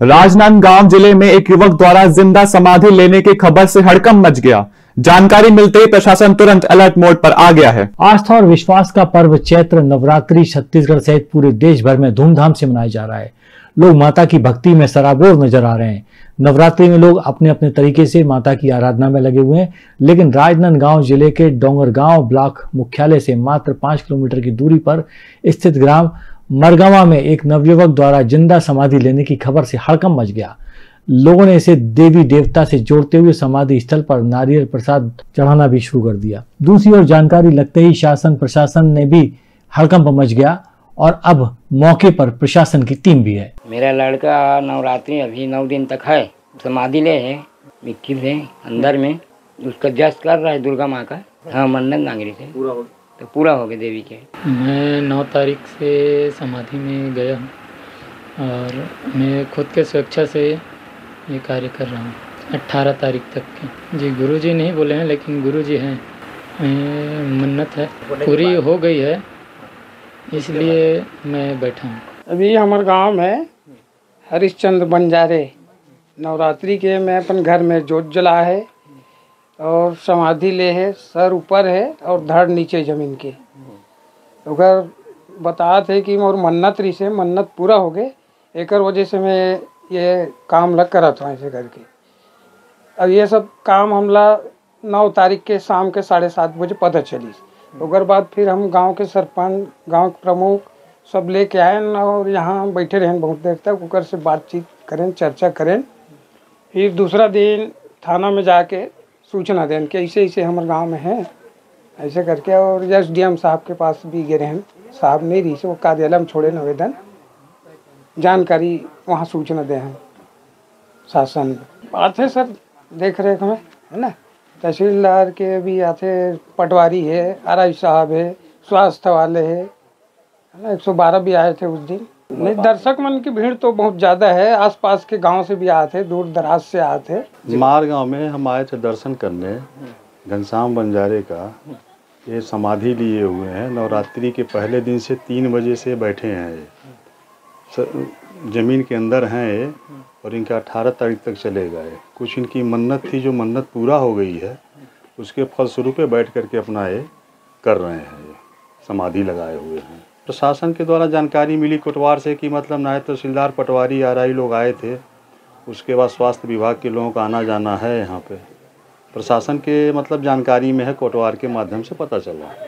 राजनांदगांव ज़िले में एक युवक द्वारा ज़िंदा समाधि लेने की खबर से हड़कंप मच गया। जानकारी मिलते ही प्रशासन तुरंत अलर्ट मोड पर आ गया है। आस्था और विश्वास का पर्व चैत्र, नवरात्रि, छत्तीसगढ़ सहित पूरे देश भर में धूमधाम से मनाया जा रहा है। लोग माता की भक्ति में सराबोर नज़र आ रहे हैं। नवरात्रि में लोग अपने अपने तरीके से माता की आराधना में लगे हुए हैं, लेकिन राजनांदगांव ज़िले के डोंगरगांव ब्लॉक मुख्यालय से मात्र पाँच किलोमीटर की दूरी पर स्थित ग्राम मरगावा में एक नवयुवक द्वारा ज़िंदा समाधि लेने की खबर से हड़कंप मच गया। लोगों ने इसे देवी देवता से जोड़ते हुए समाधि स्थल पर नारियल प्रसाद चढ़ाना भी शुरू कर दिया। दूसरी ओर जानकारी लगते ही शासन प्रशासन ने भी हड़कंप मच गया और अब मौके पर प्रशासन की टीम भी है। मेरा लड़का नवरात्रि अभी नौ दिन तक है समाधि ले है मिट्टी से अंदर में उसका जस कर रहा है दुर्गा माँ का हाँ मन्नत नागरी से। पूरा हो तो पूरा हो गया देवी के। मैं नौ तारीख से समाधि में गया हूँ और मैं खुद के स्वेच्छा से ये कार्य कर रहा हूँ अट्ठारह तारीख तक के। जी गुरु जी नहीं बोले हैं लेकिन गुरु जी हैं मन्नत है। पूरी हो गई है इसलिए मैं बैठा हूँ। अभी हमारे गाँव में हरिश्चंद्र बंजारे नवरात्रि के मैं अपन घर में जोत जला है। और समाधि ले है, सर ऊपर है और धड़ नीचे ज़मीन के। अगर बता थे कि मोर मन्नत रही से, मन्नत पूरा हो गए एक वजह से मैं ये काम लग करा था ऐसे करके। अब ये सब काम हमला नौ तारीख के शाम के साढ़े सात बजे पता चली। ओकर बाद फिर हम गाँव के सरपंच, गाँव के प्रमुख सब लेके आए न, और यहाँ बैठे रहें बहुत देर तक ओकर से बातचीत करें, चर्चा करें। फिर दूसरा दिन थाना में जाके सूचना दें कि ऐसे ऐसे हमारे गाँव में है, ऐसे करके और एस डी एम साहब के पास भी गए हैं। साहब मेरी से वो कार्यालय में छोड़े आवेदन जानकारी वहाँ सूचना दे हैं शासन। बात है सर देख रेख में, है ना? तहसीलदार के भी आते पटवारी है, आर साहब है, स्वास्थ्य वाले है है ना? एक सौ बारह भी आए थे उस दिन। नहीं, दर्शक मन की भीड़ तो बहुत ज़्यादा है। आसपास के गाँव से भी आते दूर दराज से थे। मार गाँव में हम आए थे दर्शन करने, घनश्याम बंजारे का। ये समाधि लिए हुए हैं। नवरात्रि के पहले दिन से तीन बजे से बैठे हैं ये। ज़मीन के अंदर हैं ये और इनका अठारह तारीख तक चलेगा ये कुछ इनकी मन्नत थी, जो मन्नत पूरा हो गई है, उसके फलस्वरूप बैठ करके अपना ये कर रहे हैं ये। समाधि लगाए हुए हैं। प्रशासन के द्वारा जानकारी मिली कोटवार से कि मतलब नायब तहसीलदार पटवारी आर आई लोग आए थे। उसके बाद स्वास्थ्य विभाग के लोगों का आना जाना है यहाँ पे। प्रशासन के मतलब जानकारी में है, कोटवार के माध्यम से पता चला।